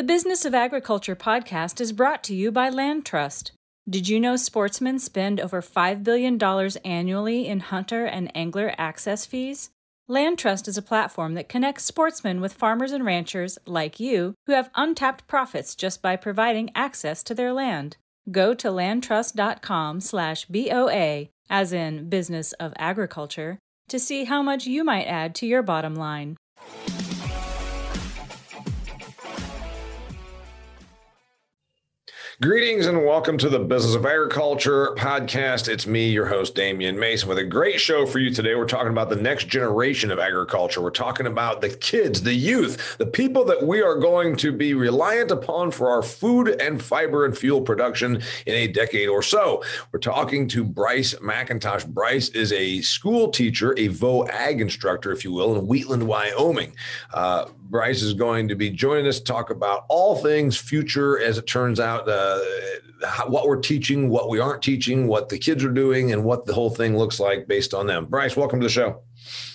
The Business of Agriculture podcast is brought to you by Land Trust. Did you know sportsmen spend over $5 billion annually in hunter and angler access fees? Land Trust is a platform that connects sportsmen with farmers and ranchers like you who have untapped profits just by providing access to their land. Go to landtrust.com slash BOA, as in Business of Agriculture, to see how much you might add to your bottom line. Greetings and welcome to the Business of Agriculture podcast. It's me, your host, Damian Mason, with a great show for you today. We're talking about the next generation of agriculture. We're talking about the kids, the youth, the people that we are going to be reliant upon for our food and fiber and fuel production in a decade or so. We're talking to Brice McIntosh. Brice is a school teacher, a VO ag instructor, if you will, in Wheatland, Wyoming. Uh, Brice is going to be joining us to talk about all things future, as it turns out, uh, what we're teaching, what we aren't teaching, what the kids are doing, and what the whole thing looks like based on them. Brice, welcome to the show.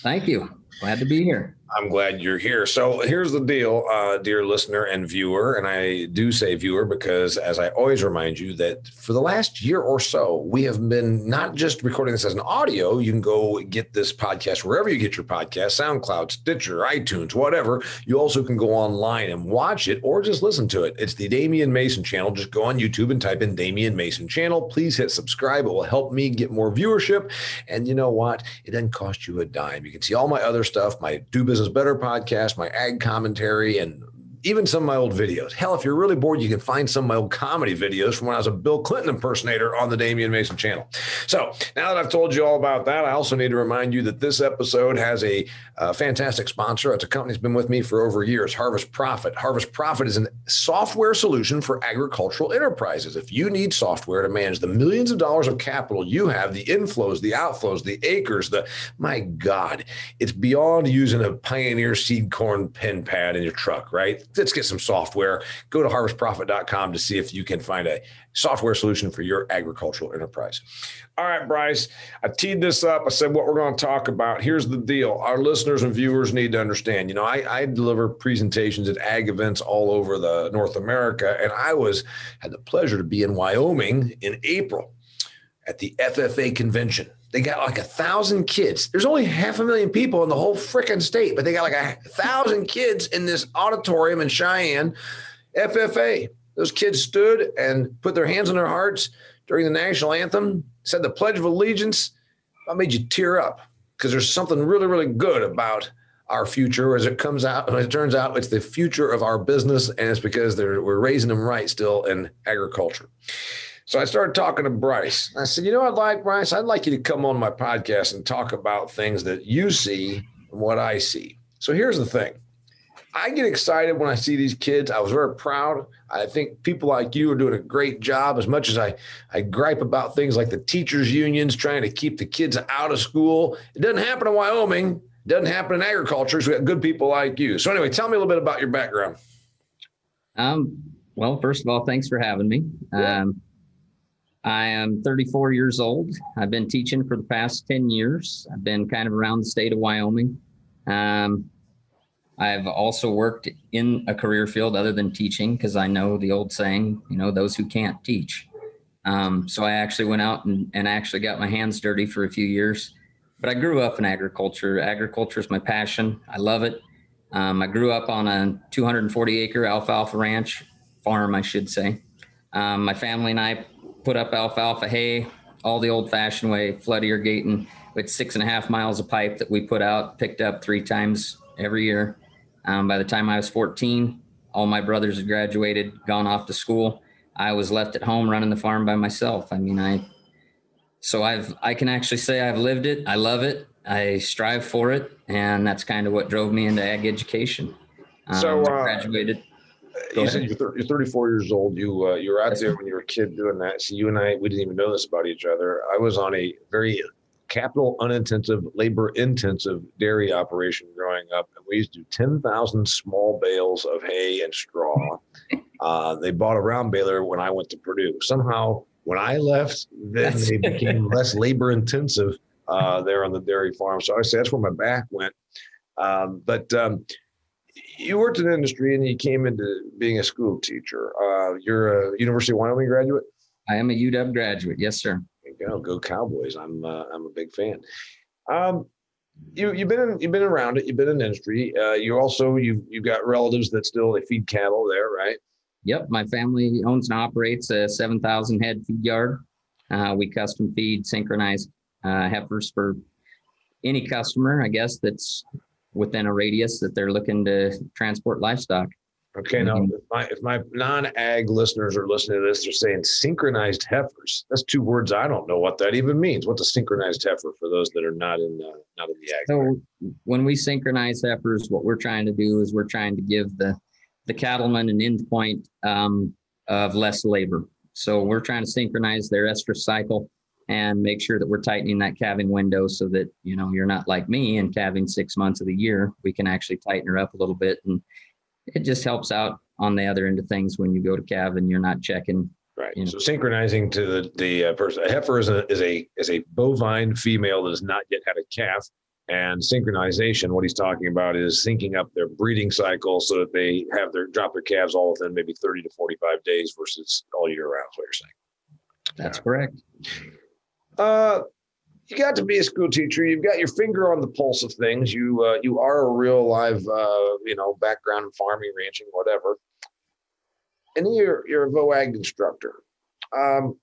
Thank you. Glad to be here. I'm glad you're here. So here's the deal, uh, dear listener and viewer. And I do say viewer because, as I always remind you, that for the last year or so, we have been not just recording this as an audio. You can go get this podcast wherever you get your podcast SoundCloud, Stitcher, iTunes, whatever. You also can go online and watch it or just listen to it. It's the Damian Mason channel. Just go on YouTube and type in Damian Mason channel. Please hit subscribe. It will help me get more viewership. And you know what? It doesn't cost you a dime. You can see all my other stuff, my Do Business Better podcast, my ag commentary, and even some of my old videos. Hell, if you're really bored, you can find some of my old comedy videos from when I was a Bill Clinton impersonator on the Damian Mason channel. So now that I've told you all about that, I also need to remind you that this episode has a, a fantastic sponsor. It's a company that's been with me for over years, Harvest Profit. Harvest Profit is a software solution for agricultural enterprises. If you need software to manage the millions of dollars of capital you have, the inflows, the outflows, the acres, the my God, it's beyond using a Pioneer seed corn pen pad in your truck, right? Let's get some software. Go to harvestprofit.com to see if you can find a software solution for your agricultural enterprise. All right, Brice, I teed this up. I said what we're going to talk about. Here's the deal our listeners and viewers need to understand. You know, I, I deliver presentations at ag events all over the North America, and I was had the pleasure to be in Wyoming in April at the FFA convention. They got like a thousand kids. There's only half a million people in the whole freaking state, but they got like a thousand kids in this auditorium in Cheyenne. FFA. Those kids stood and put their hands on their hearts during the national anthem, said the Pledge of Allegiance. That made you tear up because there's something really, really good about our future as it comes out. As it turns out, it's the future of our business, and it's because we're raising them right still in agriculture. So I started talking to Brice. I said, you know, I'd like Brice, I'd like you to come on my podcast and talk about things that you see and what I see. So here's the thing. I get excited when I see these kids. I was very proud. I think people like you are doing a great job. As much as I, I gripe about things like the teachers' unions trying to keep the kids out of school, it doesn't happen in Wyoming. It doesn't happen in agriculture. So we got good people like you. So anyway, tell me a little bit about your background. Um, well, first of all, thanks for having me. Yeah. Um, I am 34 years old. I've been teaching for the past 10 years. I've been kind of around the state of Wyoming. Um, I've also worked in a career field other than teaching because I know the old saying, you know, those who can't teach. Um, so I actually went out and, and actually got my hands dirty for a few years. But I grew up in agriculture. Agriculture is my passion. I love it. Um, I grew up on a 240 acre alfalfa ranch farm, I should say. Um, my family and I put up alfalfa hay all the old fashioned way, flood irrigating with six and a half miles of pipe that we put out, picked up three times every year. Um, by the time I was 14, all my brothers had graduated, gone off to school. I was left at home running the farm by myself. I mean, I, so I've, I can actually say I've lived it. I love it. I strive for it. And that's kind of what drove me into ag education. Um, so, uh, graduated you said you're, you're 34 years old. You uh, you were out there when you were a kid doing that. So you and I, we didn't even know this about each other. I was on a very capital unintensive, labor intensive dairy operation growing up, and we used to do 10,000 small bales of hay and straw. Uh, they bought a round baler when I went to Purdue. Somehow, when I left, then that's they became less labor intensive uh, there on the dairy farm. So I say that's where my back went. Um, but um, you worked in industry and you came into being a school teacher. Uh, you're a University of Wyoming graduate. I am a UW graduate. Yes, sir. There you go. Go Cowboys. I'm uh, I'm a big fan. Um, you you've been in, you've been around it. You've been in industry. Uh, you also you you've got relatives that still they feed cattle there, right? Yep. My family owns and operates a 7,000 head feed yard. Uh, we custom feed synchronized uh, heifers for any customer, I guess, that's within a radius that they're looking to transport livestock. Okay, now if my, if my non-ag listeners are listening to this, they're saying synchronized heifers. That's two words I don't know what that even means. What's a synchronized heifer for those that are not in uh, not in the ag? So when we synchronize heifers, what we're trying to do is we're trying to give the the cattleman an endpoint um, of less labor. So we're trying to synchronize their estrus cycle and make sure that we're tightening that calving window so that you know you're not like me and calving six months of the year. We can actually tighten her up a little bit and it just helps out on the other end of things when you go to calve and you're not checking. Right. You know. So synchronizing to the the uh, person. A heifer is a is a is a bovine female that has not yet had a calf. And synchronization, what he's talking about is syncing up their breeding cycle so that they have their drop their calves all within maybe 30 to 45 days versus all year round, is what you're saying. That's correct. Uh, you got to be a school teacher. You've got your finger on the pulse of things. You uh, you are a real live, uh, you know, background in farming, ranching, whatever. And then you're you're a VOAG instructor. Um,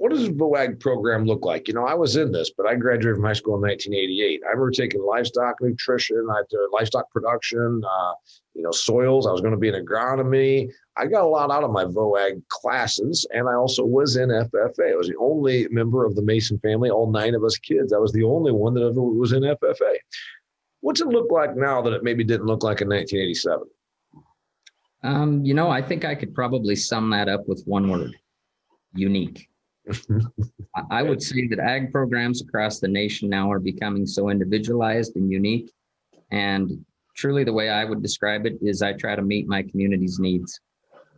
what does a VOAG program look like? You know, I was in this, but I graduated from high school in 1988. I remember taking livestock nutrition, I did livestock production, uh, you know, soils. I was going to be in agronomy. I got a lot out of my VOAG classes, and I also was in FFA. I was the only member of the Mason family, all nine of us kids. I was the only one that ever was in FFA. What's it look like now that it maybe didn't look like in 1987? Um, you know, I think I could probably sum that up with one word unique. I would say that ag programs across the nation now are becoming so individualized and unique. And truly, the way I would describe it is I try to meet my community's needs.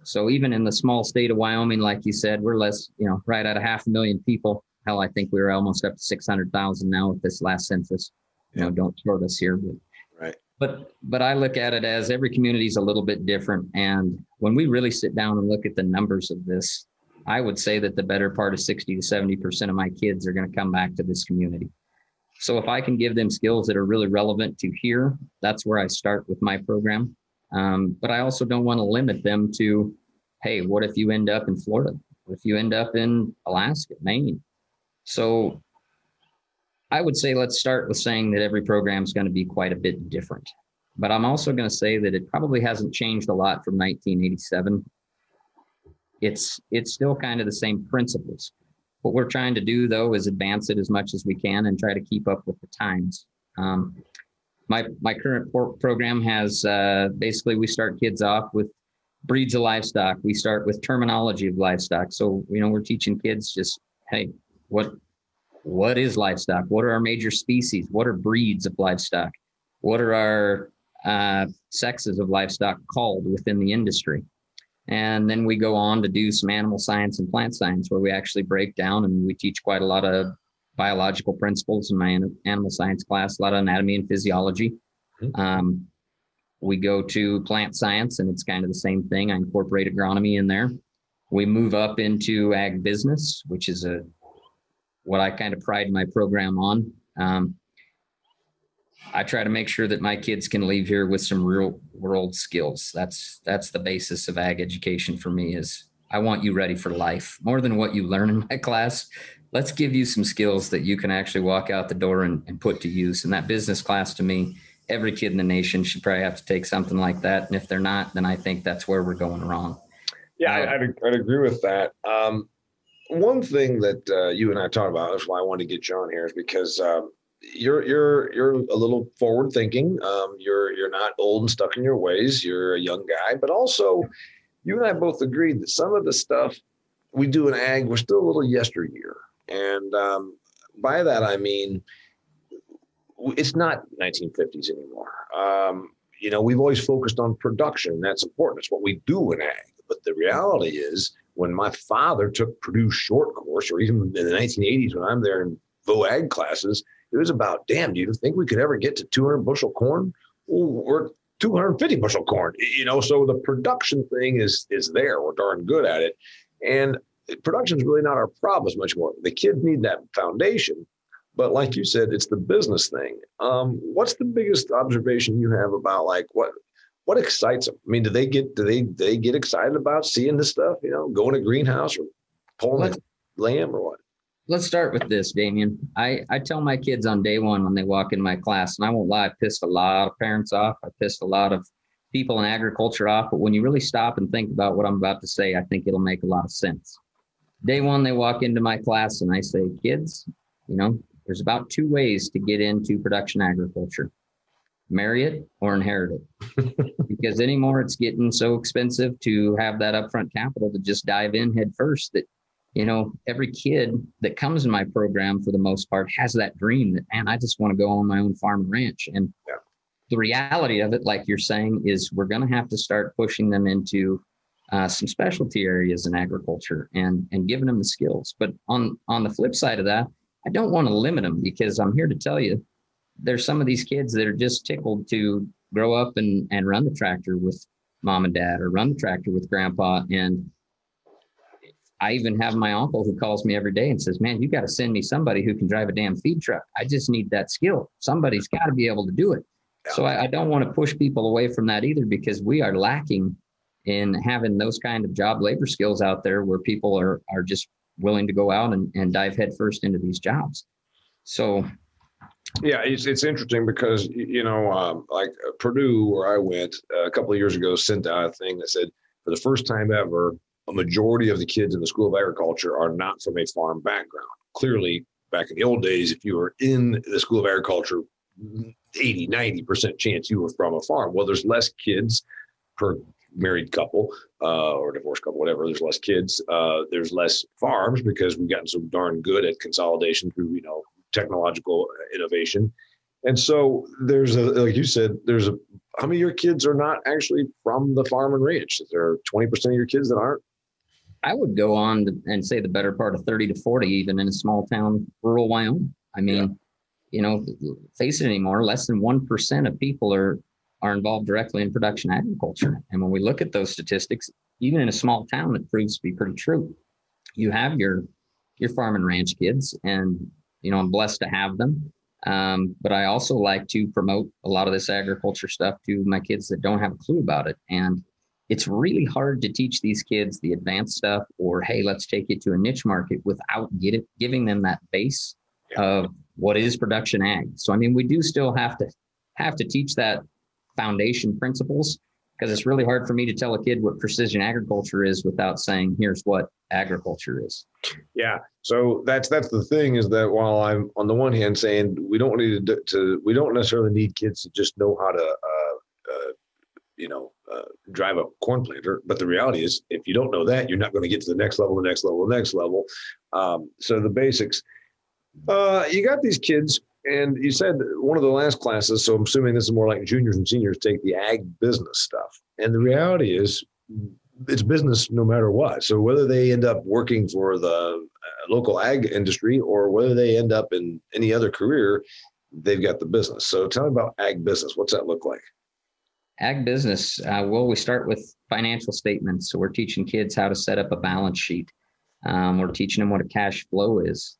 So even in the small state of Wyoming, like you said, we're less, you know, right at a half a million people. Hell, I think we were almost up to 600,000 now with this last census. You know, don't short us here, but right. But but I look at it as every community is a little bit different, and when we really sit down and look at the numbers of this, I would say that the better part of 60 to 70% of my kids are going to come back to this community. So if I can give them skills that are really relevant to here, that's where I start with my program. Um, but I also don't want to limit them to, hey, what if you end up in Florida? What if you end up in Alaska, Maine? So I would say let's start with saying that every program is going to be quite a bit different. But I'm also going to say that it probably hasn't changed a lot from 1987 it's it's still kind of the same principles. What we're trying to do though is advance it as much as we can and try to keep up with the times. Um, my my current program has uh, basically we start kids off with breeds of livestock. We start with terminology of livestock. So you know we're teaching kids just hey what what is livestock? What are our major species? What are breeds of livestock? What are our uh, sexes of livestock called within the industry? And then we go on to do some animal science and plant science, where we actually break down and we teach quite a lot of biological principles in my animal science class, a lot of anatomy and physiology. Mm-hmm. Um, we go to plant science, and it's kind of the same thing. I incorporate agronomy in there. We move up into ag business, which is a what I kind of pride my program on. Um, I try to make sure that my kids can leave here with some real world skills. That's that's the basis of ag education for me is I want you ready for life more than what you learn in my class. Let's give you some skills that you can actually walk out the door and, and put to use. And that business class to me, every kid in the nation should probably have to take something like that. And if they're not, then I think that's where we're going wrong. Yeah, uh, I'd, I'd agree with that. Um, one thing that uh, you and I talked about, that's why I wanted to get you on here, is because um, you're you're you're a little forward thinking. Um, you're you're not old and stuck in your ways. You're a young guy, but also you and I both agreed that some of the stuff we do in ag we're still a little yesteryear, and um, by that I mean it's not 1950s anymore. Um, you know, we've always focused on production. That's important. It's what we do in ag. But the reality is, when my father took Purdue short course, or even in the 1980s when I'm there in VOAG classes, it was about, damn, do you think we could ever get to 200 bushel corn? We're 250 bushel corn. You know, so the production thing is is there. We're darn good at it, and production is really not our problem as much more. The kids need that foundation, but like you said, it's the business thing. Um, what's the biggest observation you have about like what what excites them? I mean, do they get do they do they get excited about seeing this stuff? You know, going to greenhouse or pulling a lamb or what? Let's start with this, Damian. I, I tell my kids on day one when they walk in my class, and I won't lie, I pissed a lot of parents off. I pissed a lot of people in agriculture off. But when you really stop and think about what I'm about to say, I think it'll make a lot of sense. Day one, they walk into my class and I say, kids, you know, there's about two ways to get into production agriculture marry it or inherit it. because anymore, it's getting so expensive to have that upfront capital to just dive in head first that, you know, every kid that comes in my program for the most part has that dream that, man, I just want to go on my own farm and ranch. And yeah. the reality of it, like you're saying, is we're going to have to start pushing them into uh, some specialty areas in agriculture and and giving them the skills. But on on the flip side of that, I don't want to limit them because I'm here to tell you there's some of these kids that are just tickled to grow up and, and run the tractor with mom and dad or run the tractor with grandpa. And I even have my uncle who calls me every day and says, Man, you got to send me somebody who can drive a damn feed truck. I just need that skill. Somebody's got to be able to do it. So I, I don't want to push people away from that either because we are lacking in having those kind of job labor skills out there where people are are just willing to go out and, and dive headfirst into these jobs. So yeah, it's it's interesting because you know, um, like uh, Purdue, where I went uh, a couple of years ago, sent out a thing that said for the first time ever, a majority of the kids in the School of Agriculture are not from a farm background. Clearly, back in the old days, if you were in the School of Agriculture, 80, 90% chance you were from a farm. Well, there's less kids per married couple uh, or divorced couple, whatever. There's less kids. Uh, there's less farms because we've gotten so darn good at consolidation through, you know, technological innovation. And so there's a, like you said, there's a, how many of your kids are not actually from the farm and ranch? There are 20% of your kids that aren't? I would go on to, and say the better part of 30 to 40, even in a small town, rural Wyoming. I mean, yeah. you know, face it anymore, less than 1% of people are, are involved directly in production agriculture. And when we look at those statistics, even in a small town, it proves to be pretty true. You have your, your farm and ranch kids and you know, I'm blessed to have them. Um, but I also like to promote a lot of this agriculture stuff to my kids that don't have a clue about it. And it's really hard to teach these kids the advanced stuff or, hey, let's take it to a niche market without it, giving them that base of what is production ag. So, I mean, we do still have to have to teach that foundation principles because it's really hard for me to tell a kid what precision agriculture is without saying, here's what agriculture is. Yeah. So that's that's the thing is that while I'm on the one hand saying we don't need to, to we don't necessarily need kids to just know how to uh, you know uh, drive a corn planter, but the reality is if you don't know that, you're not going to get to the next level, the next level, the next level. Um, so the basics. Uh, you got these kids and you said one of the last classes, so I'm assuming this is more like juniors and seniors take the ag business stuff. And the reality is, it's business no matter what. So whether they end up working for the uh, local ag industry or whether they end up in any other career, they've got the business. So tell me about ag business. What's that look like? Ag business. Uh, well, we start with financial statements. So we're teaching kids how to set up a balance sheet. Um, we're teaching them what a cash flow is.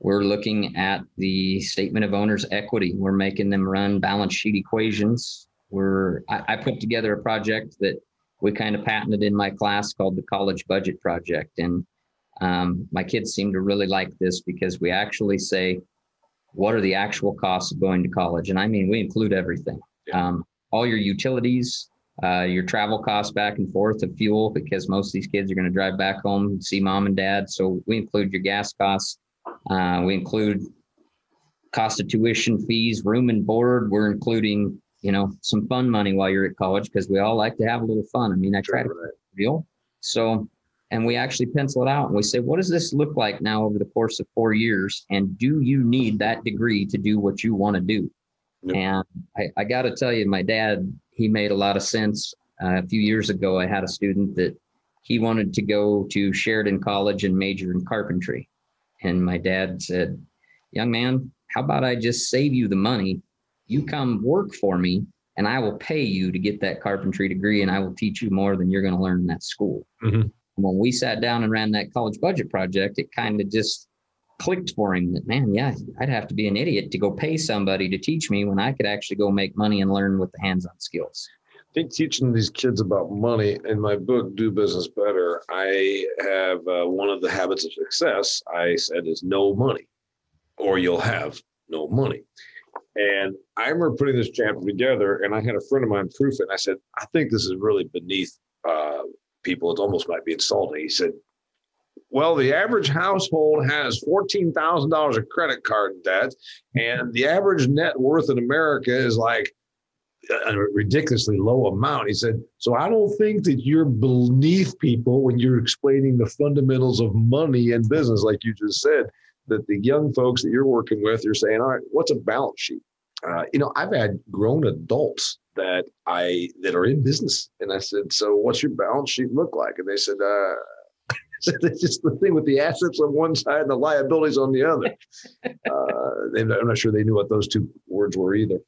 We're looking at the statement of owner's equity. We're making them run balance sheet equations. We're I, I put together a project that we kind of patented in my class called the College Budget Project, and um, my kids seem to really like this because we actually say, what are the actual costs of going to college? And I mean, we include everything, um, all your utilities, uh, your travel costs back and forth of fuel, because most of these kids are going to drive back home, and see mom and dad. So we include your gas costs. Uh, we include cost of tuition fees, room and board. We're including, you know, some fun money while you're at college because we all like to have a little fun. I mean, I try to real. So, and we actually pencil it out and we say, what does this look like now over the course of four years? And do you need that degree to do what you want to do? Yep. And I, I got to tell you, my dad, he made a lot of sense. Uh, a few years ago, I had a student that he wanted to go to Sheridan College and major in carpentry. And my dad said, Young man, how about I just save you the money? You come work for me and I will pay you to get that carpentry degree and I will teach you more than you're going to learn in that school. Mhm. When we sat down and ran that college budget project, it kind of just clicked for him that, man, yeah, I'd have to be an idiot to go pay somebody to teach me when I could actually go make money and learn with the hands on skills. I think teaching these kids about money in my book, Do Business Better, I have uh, one of the habits of success I said is no money, or you'll have no money. And I remember putting this chapter together, and I had a friend of mine proof it. And I said, I think this is really beneath uh, people. It almost might be insulting. He said, Well, the average household has $14,000 of credit card debt, and the average net worth in America is like a ridiculously low amount. He said, So I don't think that you're beneath people when you're explaining the fundamentals of money and business, like you just said. That the young folks that you're working with, you're saying, All right, what's a balance sheet? Uh, you know, I've had grown adults that I that are in business, and I said, "So, what's your balance sheet look like?" And they said, uh, "It's just the thing with the assets on one side and the liabilities on the other." uh, I'm not sure they knew what those two words were either.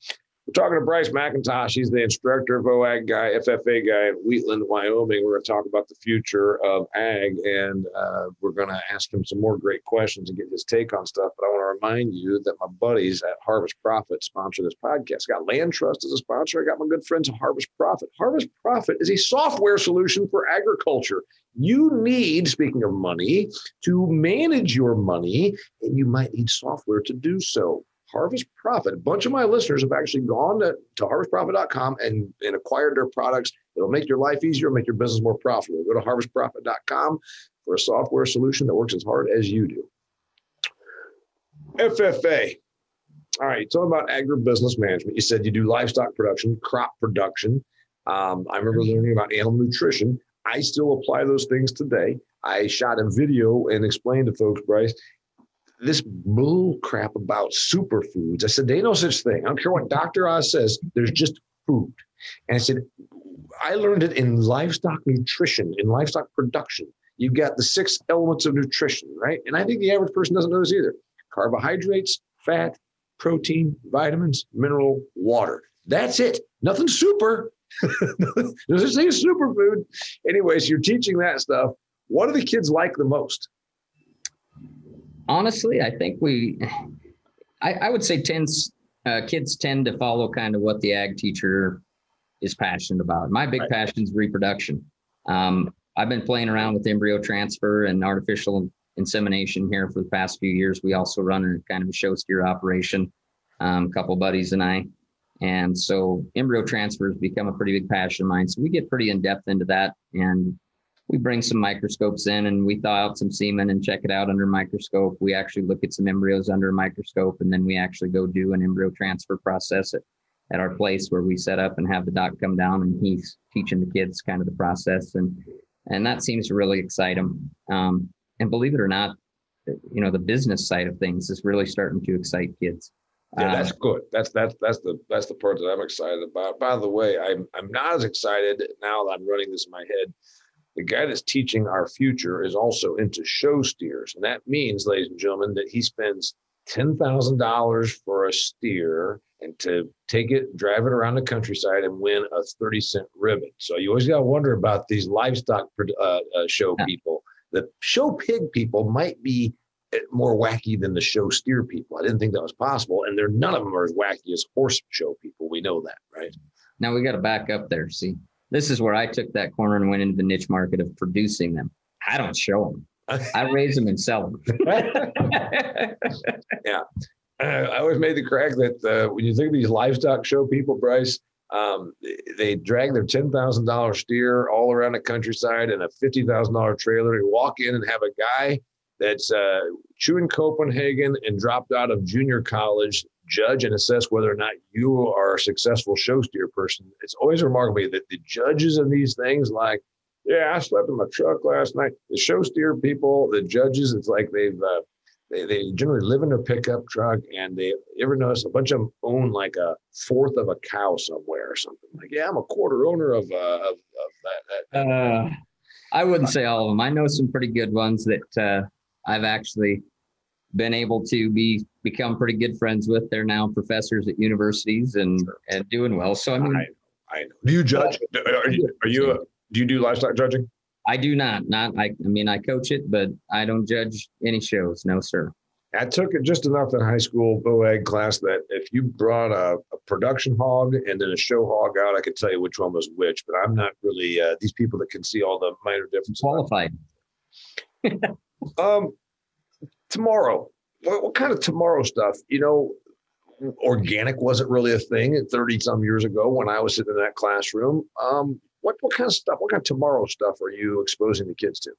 We're talking to Brice McIntosh. He's the instructor, VOAG guy, FFA guy in Wheatland, Wyoming. We're going to talk about the future of ag, and uh, we're going to ask him some more great questions and get his take on stuff. But I want to remind you that my buddies at Harvest Profit sponsor this podcast. I got Land Trust as a sponsor. I got my good friends at Harvest Profit. Harvest Profit is a software solution for agriculture. You need, speaking of money, to manage your money, and you might need software to do so. Harvest Profit. A bunch of my listeners have actually gone to, to harvestprofit.com and, and acquired their products. It'll make your life easier, make your business more profitable. Go to harvestprofit.com for a software solution that works as hard as you do. FFA. All right, talking about agribusiness management. You said you do livestock production, crop production. Um, I remember learning about animal nutrition. I still apply those things today. I shot a video and explained to folks, Brice, this bull crap about superfoods. I said, they no such thing. I don't care what Dr. Oz says, there's just food. And I said, I learned it in livestock nutrition, in livestock production. You've got the six elements of nutrition, right? And I think the average person doesn't know this either carbohydrates, fat, protein, vitamins, mineral, water. That's it. Nothing super. There's such thing superfood. Anyways, you're teaching that stuff. What do the kids like the most? honestly, I think we, I, I would say tends uh, kids tend to follow kind of what the ag teacher is passionate about. My big right. passion is reproduction. Um, I've been playing around with embryo transfer and artificial insemination here for the past few years. We also run a kind of a show steer operation, um, a couple buddies and I. And so embryo transfers become a pretty big passion of mine. So we get pretty in depth into that. And we bring some microscopes in and we thaw out some semen and check it out under microscope. We actually look at some embryos under a microscope and then we actually go do an embryo transfer process at, at our place where we set up and have the doc come down and he's teaching the kids kind of the process and and that seems to really excite them. Um, and believe it or not, you know the business side of things is really starting to excite kids. Yeah, that's um, good. That's that's that's the that's the part that I'm excited about. By the way, I'm I'm not as excited now that I'm running this in my head the guy that's teaching our future is also into show steers. And that means, ladies and gentlemen, that he spends $10,000 for a steer and to take it, drive it around the countryside and win a 30 cent ribbon. So you always got to wonder about these livestock uh, uh, show people. The show pig people might be more wacky than the show steer people. I didn't think that was possible. And they're none of them are as wacky as horse show people. We know that, right? Now we got to back up there. See, this is where I took that corner and went into the niche market of producing them. I don't show them. I raise them and sell them. yeah. Uh, I always made the crack that uh, when you think of these livestock show people, Brice, um, they drag their ten thousand dollar steer all around the countryside in a fifty thousand dollar trailer. You walk in and have a guy that's uh, chewing Copenhagen and dropped out of junior college judge and assess whether or not you are a successful show steer person. It's always remarkable that the judges in these things, like, yeah, I slept in my truck last night. The show steer people, the judges, it's like they've uh, they, they generally live in a pickup truck and they ever notice a bunch of them own like a fourth of a cow somewhere or something like yeah i'm a quarter owner of uh of, of that, that. Uh, i wouldn't say all of them i know some pretty good ones that uh i've actually been able to be become pretty good friends with. They're now professors at universities and sure. and doing well. So I mean, I, I know. Do you judge? Are you, are you a, do you do livestock judging? I do not. Not I. I mean, I coach it, but I don't judge any shows. No, sir. I took it just enough in high school ag class that if you brought a, a, production hog and then a show hog out, I could tell you which one was which. But I'm not really uh, these people that can see all the minor differences. Qualified. um, tomorrow, what, what kind of tomorrow stuff? You know, organic wasn't really a thing at 30 some years ago when I was sitting in that classroom. Um, what what kind of stuff? What kind of tomorrow stuff are you exposing the kids to?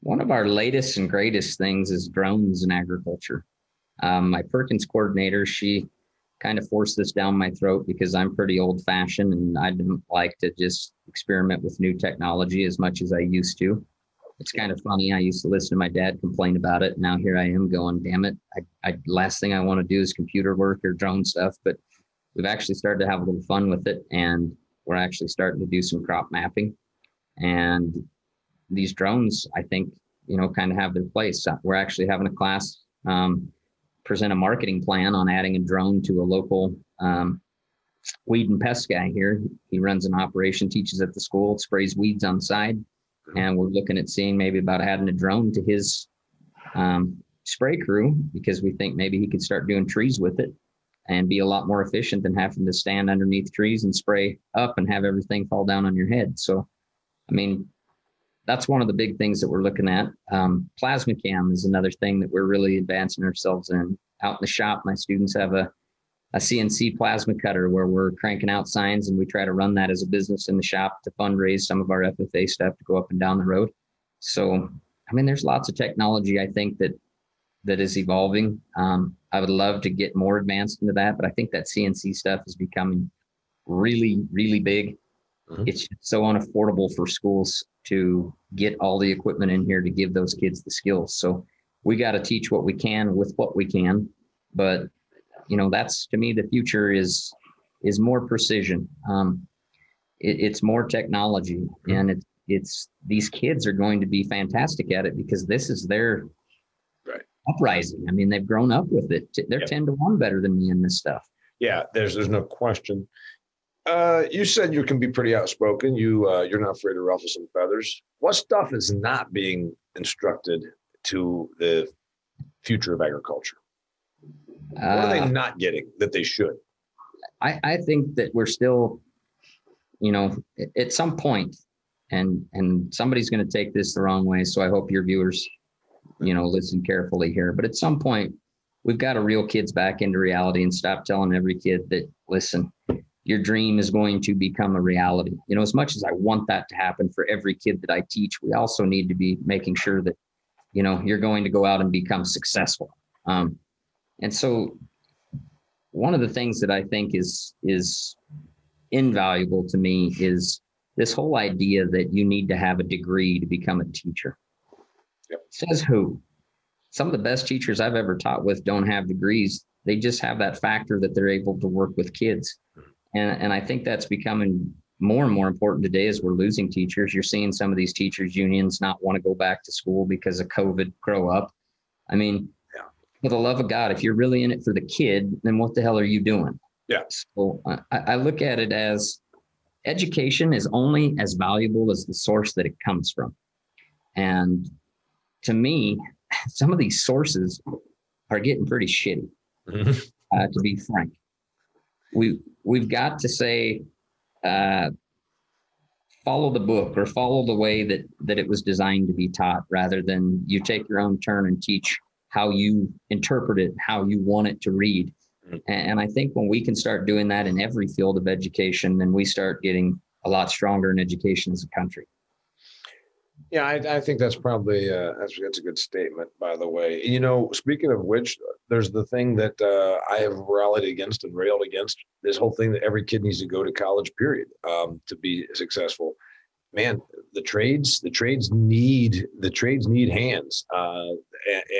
One of our latest and greatest things is drones in agriculture. Um, my Perkins coordinator, she kind of forced this down my throat because I'm pretty old fashioned and I didn't like to just experiment with new technology as much as I used to. It's kind of funny. I used to listen to my dad complain about it. Now here I am going, damn it. I, I last thing I want to do is computer work or drone stuff, but we've actually started to have a little fun with it. And we're actually starting to do some crop mapping. And these drones, I think, you know, kind of have their place. We're actually having a class um, present a marketing plan on adding a drone to a local um, weed and pest guy here. He runs an operation, teaches at the school, sprays weeds on the side. And we're looking at seeing maybe about adding a drone to his um, spray crew because we think maybe he could start doing trees with it and be a lot more efficient than having to stand underneath trees and spray up and have everything fall down on your head. So, I mean, that's one of the big things that we're looking at. Um, plasma cam is another thing that we're really advancing ourselves in. Out in the shop, my students have a, a CNC plasma cutter where we're cranking out signs and we try to run that as a business in the shop to fundraise some of our FFA stuff to go up and down the road. So, I mean, there's lots of technology I think that that is evolving. Um, I would love to get more advanced into that, but I think that CNC stuff is becoming really, really big. Mm-hmm. It's so unaffordable for schools to get all the equipment in here to give those kids the skills. So we got to teach what we can with what we can. But you know, that's to me the future is is more precision. Um, it, it's more technology, mm-hmm. and it's it's these kids are going to be fantastic at it because this is their uprising. I mean, they've grown up with it. They're yeah. 10 to 1 better than me in this stuff. Yeah, there's there's no question. Uh, you said you can be pretty outspoken. You uh, you're not afraid to ruffle some feathers. What stuff is not being instructed to the future of agriculture? What are they uh, not getting that they should? I, I think that we're still, you know, at some point, and and somebody's going to take this the wrong way. So I hope your viewers you know, listen carefully here. But at some point, we've got to reel kids back into reality and stop telling every kid that, listen, your dream is going to become a reality. You know, as much as I want that to happen for every kid that I teach, we also need to be making sure that, you know, you're going to go out and become successful. Um, and so one of the things that I think is is invaluable to me is this whole idea that you need to have a degree to become a teacher. Yep. Says who? Some of the best teachers I've ever taught with don't have degrees. They just have that factor that they're able to work with kids. And, and I think that's becoming more and more important today as we're losing teachers. You're seeing some of these teachers unions not want to go back to school because of COVID grow up. I mean. For the love of God, if you're really in it for the kid, then what the hell are you doing? Yeah. So I, I look at it as education is only as valuable as the source that it comes from. And to me, some of these sources are getting pretty shitty. Mm-hmm. Uh, to be frank, we we've got to say, uh, follow the book or follow the way that that it was designed to be taught, rather than you take your own turn and teach how you interpret it, how you want it to read. Mm-hmm. And I think when we can start doing that in every field of education, then we start getting a lot stronger in education as a country. Yeah, I, I, think that's probably uh, that's, that's a good statement. By the way, you know, speaking of which, there's the thing that uh, I have rallied against and railed against. This whole thing that every kid needs to go to college, period, um, to be successful. Man, the trades, the trades need the trades need hands, uh,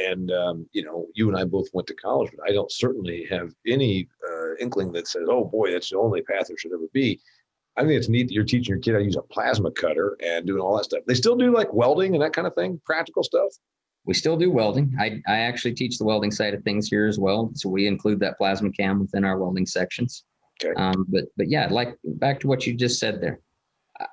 and, um, you know, you and I both went to college, but I don't certainly have any uh, inkling that says, "Oh boy, that's the only path there should ever be." I think it's neat that you're teaching your kid how to use a plasma cutter and doing all that stuff. They still do like welding and that kind of thing, practical stuff. we still do welding. I, I actually teach the welding side of things here as well. So we include that plasma cam within our welding sections. Okay. Um, but but yeah, like back to what you just said there.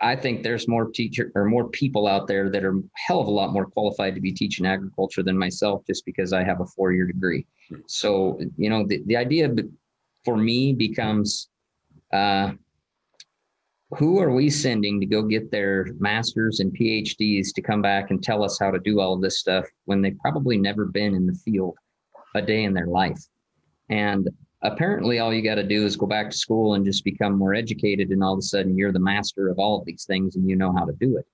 I think there's more teacher or more people out there that are hell of a lot more qualified to be teaching agriculture than myself just because I have a four-year degree. So, you know, the, the idea for me becomes uh, who are we sending to go get their masters and PhDs to come back and tell us how to do all of this stuff when they've probably never been in the field a day in their life? And apparently all you got to do is go back to school and just become more educated and all of a sudden you're the master of all of these things and you know how to do it.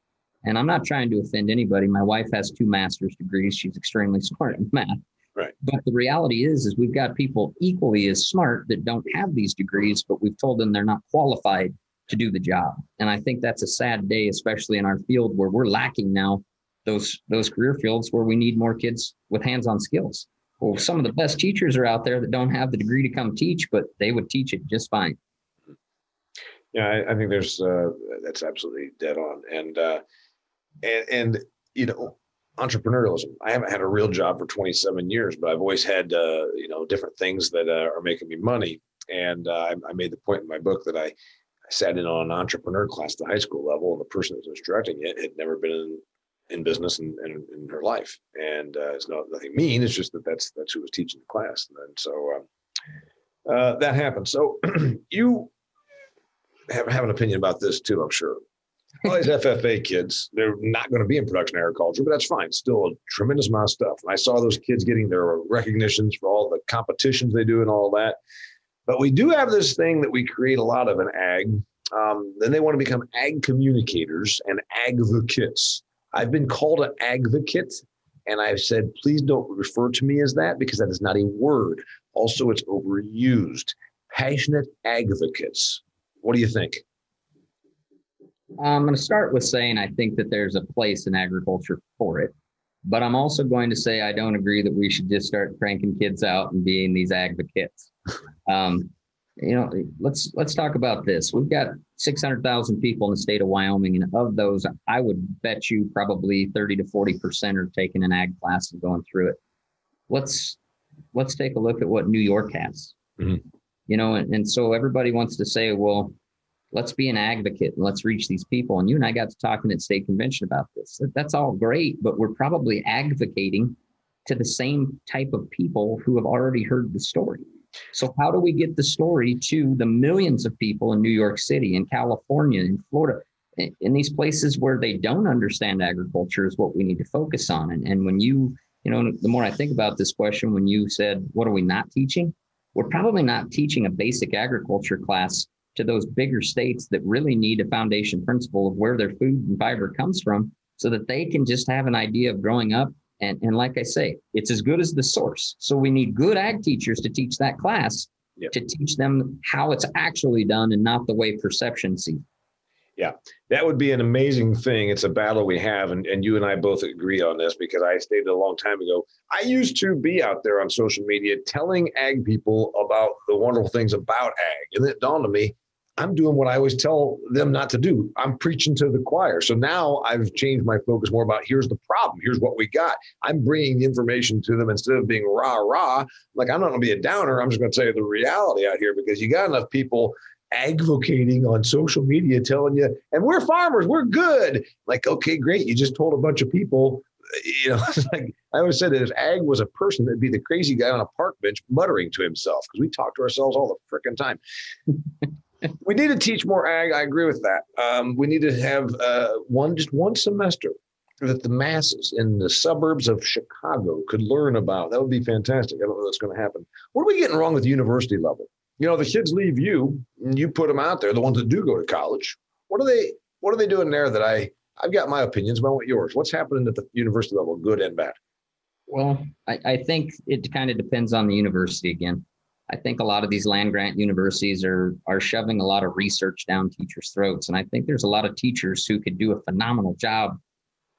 And i'm not trying to offend anybody. My wife has two master's degrees. She's extremely smart in math. Right. But the reality is is we've got people equally as smart that don't have these degrees but we've told them they're not qualified to do the job. And i think that's a sad day especially in our field where we're lacking now those those career fields where we need more kids with hands-on skills well, some of the best teachers are out there that don't have the degree to come teach, but they would teach it just fine. Yeah, I, I think there's uh, that's absolutely dead on, and uh, and and you know entrepreneurialism. I haven't had a real job for 27 years, but I've always had uh, you know different things that uh, are making me money, and uh, I, I made the point in my book that I, sat in on an entrepreneur class at the high school level, and the person that was directing it had never been in in business and in, in, her life. And uh, it's not nothing mean. It's just that that's that's who was teaching the class. And so um, uh, that happened. So you have, have an opinion about this too, I'm sure. All these FFA kids, they're not going to be in production agriculture, but that's fine. Still a tremendous amount of stuff. And I saw those kids getting their recognitions for all the competitions they do and all that. But we do have this thing that we create a lot of in ag. Um, then they want to become ag communicators and ag advocates. I've been called an advocate, and I've said, please don't refer to me as that because that is not a word. Also, it's overused. Passionate advocates. What do you think? I'm going to start with saying I think that there's a place in agriculture for it. But I'm also going to say I don't agree that we should just start cranking kids out and being these advocates. Um, you know, let's let's talk about this. We've got 600,000 people in the state of Wyoming, and of those, I would bet you probably 30 to 40 percent are taking an ag class and going through it. Let's let's take a look at what New York has. Mm-hmm. You know, and, and so everybody wants to say, well, let's be an advocate and let's reach these people. And you and I got to talking at state convention about this. That's all great, but we're probably advocating to the same type of people who have already heard the story. So, how do we get the story to the millions of people in New York City, in California, in Florida, in these places where they don't understand agriculture is what we need to focus on. And, and when you, you know, the more I think about this question, when you said, what are we not teaching? We're probably not teaching a basic agriculture class to those bigger states that really need a foundation principle of where their food and fiber comes from so that they can just have an idea of growing up and, and like I say, it's as good as the source. So we need good ag teachers to teach that class yep. to teach them how it's actually done and not the way perception sees. Yeah, that would be an amazing thing. It's a battle we have, and, and you and I both agree on this because I stated a long time ago. I used to be out there on social media telling ag people about the wonderful things about ag. And it dawned on me I'm doing what I always tell them not to do. I'm preaching to the choir. So now I've changed my focus more about here's the problem, here's what we got. I'm bringing the information to them instead of being rah rah. Like I'm not going to be a downer. I'm just going to tell you the reality out here because you got enough people advocating on social media telling you, and we're farmers, we're good. Like, okay, great. You just told a bunch of people you know, like I always said that if ag was a person, that'd be the crazy guy on a park bench muttering to himself because we talk to ourselves all the freaking time. We need to teach more ag. I agree with that. Um, we need to have uh, one, just one semester that the masses in the suburbs of Chicago could learn about. That would be fantastic. I don't know that's going to happen. What are we getting wrong with the university level? You know, the kids leave you, and you put them out there. The ones that do go to college, what are they? What are they doing there? That I I've got my opinions, but I want yours. What's happening at the university level, good and bad? Well, I, I think it kind of depends on the university again. I think a lot of these land grant universities are are shoving a lot of research down teachers' throats, and I think there's a lot of teachers who could do a phenomenal job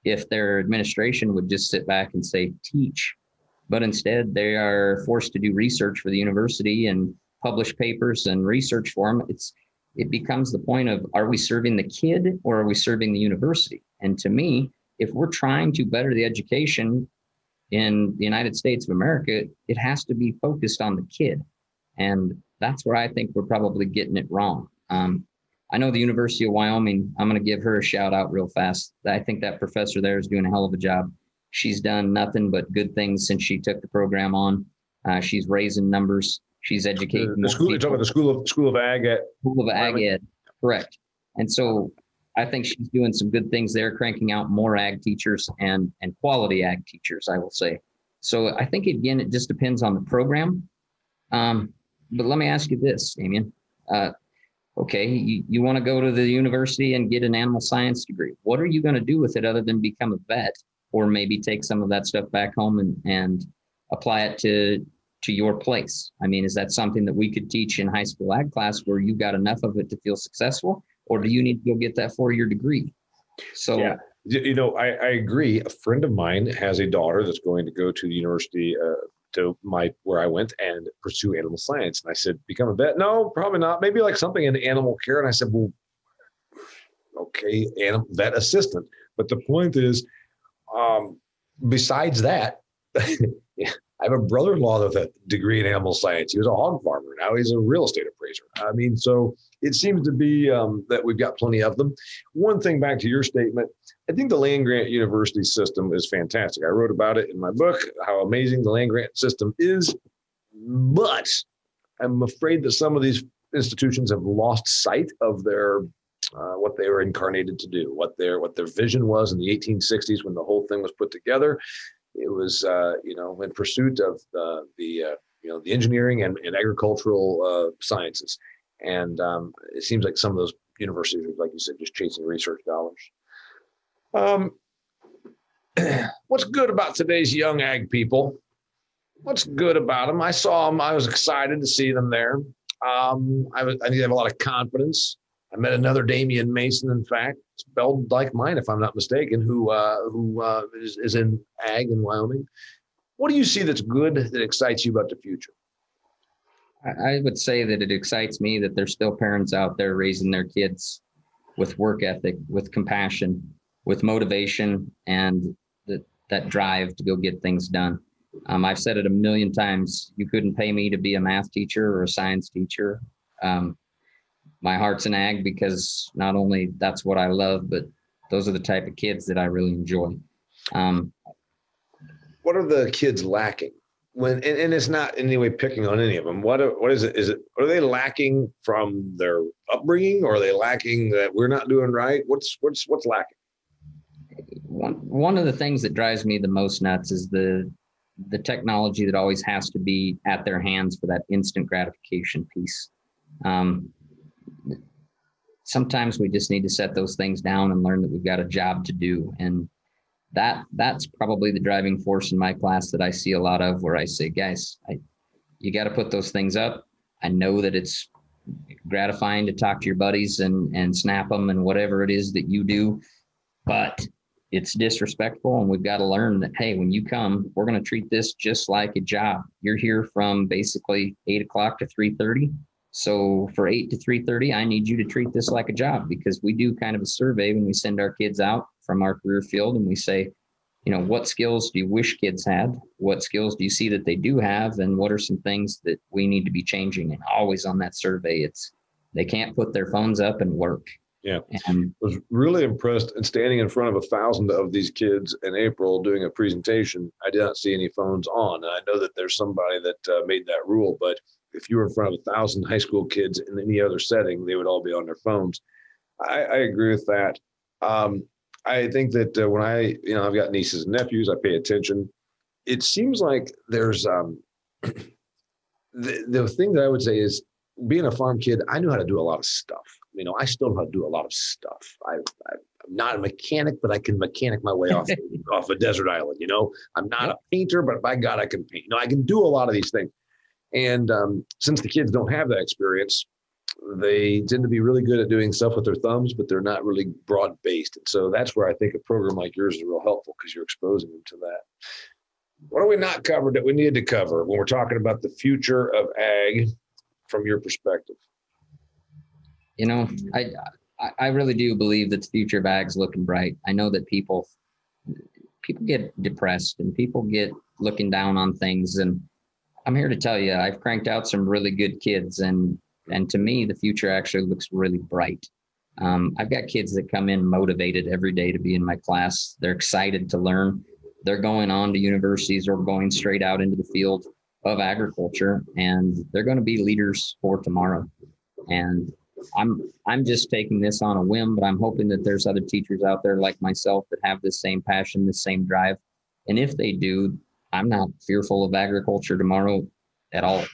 if their administration would just sit back and say teach, but instead they are forced to do research for the university and publish papers and research for them. It's it becomes the point of are we serving the kid or are we serving the university? And to me, if we're trying to better the education in the United States of America, it has to be focused on the kid. And that's where I think we're probably getting it wrong. Um, I know the University of Wyoming, I'm going to give her a shout out real fast. I think that professor there is doing a hell of a job. She's done nothing but good things since she took the program on. Uh, she's raising numbers. She's educating. The, the school, you're talking about the school of school of ag at School of Ag Ed, correct. And so I think she's doing some good things there, cranking out more ag teachers and and quality ag teachers, I will say. So I think again, it just depends on the program. Um, but let me ask you this, Damian. Uh, okay, you, you want to go to the university and get an animal science degree. What are you going to do with it other than become a vet or maybe take some of that stuff back home and, and apply it to to your place? I mean, is that something that we could teach in high school ag class where you got enough of it to feel successful? Or do you need to go get that four year degree? So, yeah. You know, I, I agree. A friend of mine has a daughter that's going to go to the university uh, to my where I went and pursue animal science. And I said, become a vet? No, probably not. Maybe like something in animal care. And I said, well, okay, animal vet assistant. But the point is, um, besides that, I have a brother-in-law with a degree in animal science. He was a hog farmer. Now he's a real estate appraiser. I mean, so it seems to be um, that we've got plenty of them. One thing back to your statement, I think the land grant university system is fantastic. I wrote about it in my book, how amazing the land grant system is. But I'm afraid that some of these institutions have lost sight of their uh, what they were incarnated to do, what their what their vision was in the 1860s when the whole thing was put together. It was uh, you know in pursuit of uh, the uh, you know the engineering and, and agricultural uh, sciences, and um, it seems like some of those universities are like you said just chasing research dollars. Um, what's good about today's young ag people? What's good about them? I saw them. I was excited to see them there. Um, I, I think they have a lot of confidence. I met another Damian Mason, in fact, spelled like mine, if I'm not mistaken, who uh, who uh, is, is in ag in Wyoming. What do you see that's good that excites you about the future? I would say that it excites me that there's still parents out there raising their kids with work ethic, with compassion, with motivation and the, that drive to go get things done. Um, I've said it a million times. You couldn't pay me to be a math teacher or a science teacher. Um, my heart's in ag because not only that's what I love, but those are the type of kids that I really enjoy. Um, what are the kids lacking? When and, and, it's not in any way picking on any of them. What what is it? Is it are they lacking from their upbringing, or are they lacking that we're not doing right? What's what's what's lacking? one one of the things that drives me the most nuts is the the technology that always has to be at their hands for that instant gratification piece. Um, sometimes we just need to set those things down and learn that we've got a job to do, and that that's probably the driving force in my class that I see a lot of. Where I say, guys, I, you got to put those things up. I know that it's gratifying to talk to your buddies and and snap them and whatever it is that you do, but it's disrespectful and we've got to learn that hey when you come we're going to treat this just like a job you're here from basically 8 o'clock to 3.30 so for 8 to 3.30 i need you to treat this like a job because we do kind of a survey when we send our kids out from our career field and we say you know what skills do you wish kids had what skills do you see that they do have and what are some things that we need to be changing and always on that survey it's they can't put their phones up and work yeah. And I was really impressed and standing in front of a thousand of these kids in April doing a presentation. I did not see any phones on. And I know that there's somebody that uh, made that rule, but if you were in front of a thousand high school kids in any other setting, they would all be on their phones. I, I agree with that. Um, I think that uh, when I, you know, I've got nieces and nephews, I pay attention. It seems like there's um, the, the thing that I would say is being a farm kid, I knew how to do a lot of stuff you know, I still know how to do a lot of stuff. I, I, am not a mechanic, but I can mechanic my way off off a desert island. You know, I'm not a painter, but by God, I can paint. You know, I can do a lot of these things. And um, since the kids don't have that experience, they tend to be really good at doing stuff with their thumbs, but they're not really broad based. And so that's where I think a program like yours is real helpful because you're exposing them to that. What are we not covered that we need to cover when we're talking about the future of ag from your perspective? you know, I I really do believe that the future of ag's looking bright. I know that people people get depressed and people get looking down on things. And I'm here to tell you, I've cranked out some really good kids, and and to me, the future actually looks really bright. Um, I've got kids that come in motivated every day to be in my class. They're excited to learn. They're going on to universities or going straight out into the field of agriculture, and they're going to be leaders for tomorrow. And I'm I'm just taking this on a whim, but I'm hoping that there's other teachers out there like myself that have this same passion, this same drive. And if they do, I'm not fearful of agriculture tomorrow at all.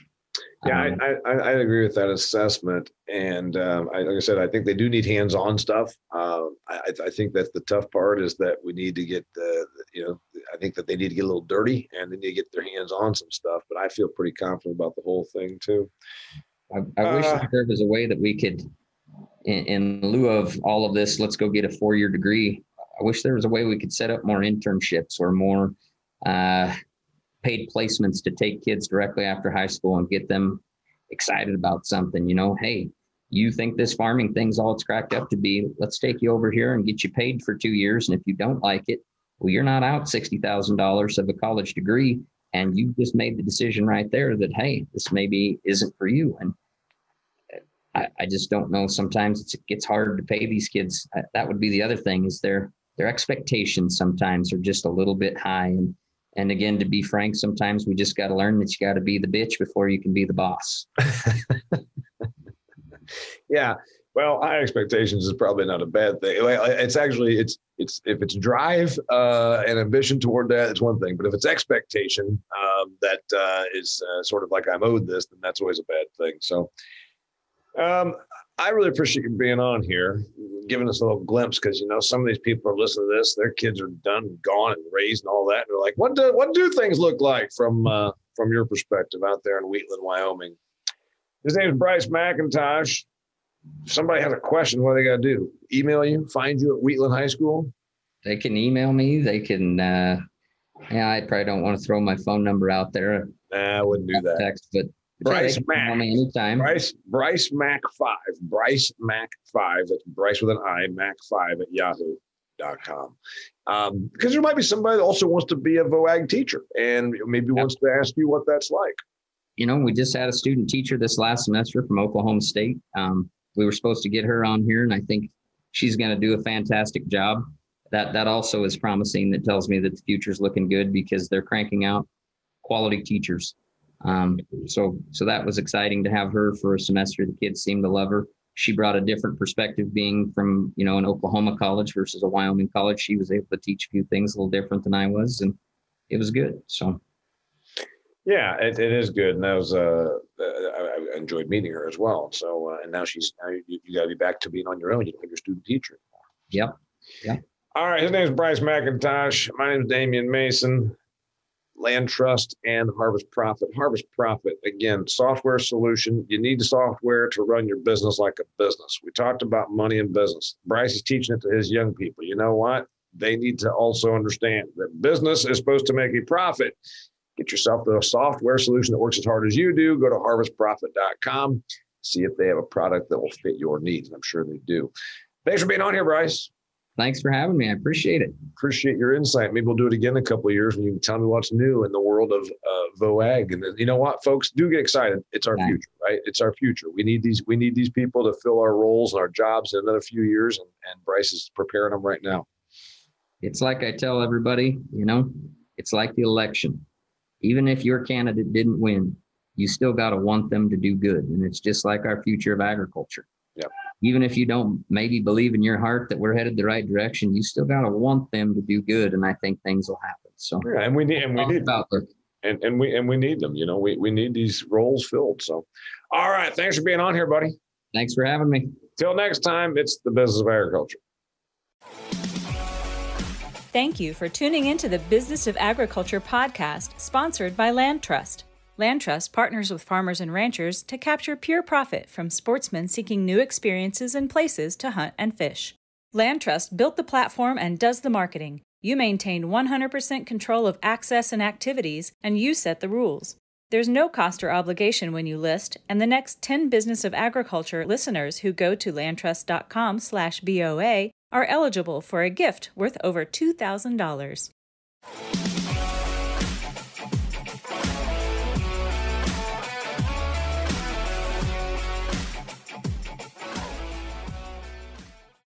Yeah, um, I, I, I agree with that assessment, and um, I, like I said, I think they do need hands-on stuff. Uh, I, I think that the tough part is that we need to get the, you know, I think that they need to get a little dirty and they need to get their hands on some stuff. But I feel pretty confident about the whole thing too. I, I wish uh, there was a way that we could, in, in lieu of all of this, let's go get a four-year degree. I wish there was a way we could set up more internships or more uh, paid placements to take kids directly after high school and get them excited about something. You know, hey, you think this farming thing's all it's cracked up to be? Let's take you over here and get you paid for two years. And if you don't like it, well, you're not out sixty thousand dollars of a college degree and you just made the decision right there that hey this maybe isn't for you and I, I just don't know sometimes it gets hard to pay these kids that would be the other thing is their their expectations sometimes are just a little bit high and and again to be frank sometimes we just got to learn that you got to be the bitch before you can be the boss yeah well, high expectations is probably not a bad thing. It's actually it's it's if it's drive uh, and ambition toward that, it's one thing. But if it's expectation um, that uh, is uh, sort of like I'm owed this, then that's always a bad thing. So, um, I really appreciate you being on here, giving us a little glimpse because you know some of these people are listening to this, their kids are done, gone, and raised, and all that. And they're like, what do what do things look like from uh, from your perspective out there in Wheatland, Wyoming? His name is Brice McIntosh if somebody has a question, what do they got to do? Email you, find you at Wheatland High School? They can email me. They can, uh, yeah, I probably don't want to throw my phone number out there. Nah, I wouldn't do that. Text, but Brice Mac. Anytime. Brice, Brice Mac 5. Brice Mac 5. That's Brice with an I, Mac 5 at yahoo.com. Um, because there might be somebody that also wants to be a Vo-Ag teacher and maybe wants to ask you what that's like. You know, we just had a student teacher this last semester from Oklahoma State. Um, we were supposed to get her on here, and I think she's going to do a fantastic job. That that also is promising. That tells me that the future is looking good because they're cranking out quality teachers. Um, so so that was exciting to have her for a semester. The kids seemed to love her. She brought a different perspective, being from you know an Oklahoma college versus a Wyoming college. She was able to teach a few things a little different than I was, and it was good. So yeah, it, it is good, and that was uh, uh, I, I enjoyed meeting her as well. So, uh, and now she's now you, you got to be back to being on your own. You don't have your student teacher anymore. Yep. Yeah. All right. His name is Brice McIntosh. My name is Damian Mason. Land Trust and Harvest Profit. Harvest Profit, again, software solution. You need the software to run your business like a business. We talked about money and business. Brice is teaching it to his young people. You know what? They need to also understand that business is supposed to make a profit. Get yourself the software solution that works as hard as you do. Go to harvestprofit.com. See if they have a product that will fit your needs. I'm sure they do. Thanks for being on here, Brice. Thanks for having me. I appreciate it. Appreciate your insight. Maybe we'll do it again in a couple of years when you can tell me what's new in the world of uh, Vo-Ag. And you know what, folks, do get excited. It's our yeah. future, right? It's our future. We need these. We need these people to fill our roles and our jobs in another few years. And, and Brice is preparing them right now. It's like I tell everybody, you know, it's like the election even if your candidate didn't win, you still got to want them to do good. And it's just like our future of agriculture. Yep. Even if you don't maybe believe in your heart that we're headed the right direction, you still got to want them to do good. And I think things will happen. So yeah, and we need and we need about them. And, and we and we need them. You know, we, we need these roles filled. So all right. Thanks for being on here, buddy. Thanks for having me. Till next time, it's the business of agriculture. Thank you for tuning into the Business of Agriculture podcast, sponsored by Land Trust. Land Trust partners with farmers and ranchers to capture pure profit from sportsmen seeking new experiences and places to hunt and fish. Land Trust built the platform and does the marketing. You maintain 100% control of access and activities, and you set the rules. There's no cost or obligation when you list, and the next 10 Business of Agriculture listeners who go to landtrust.com/boa are eligible for a gift worth over $2,000. Bye.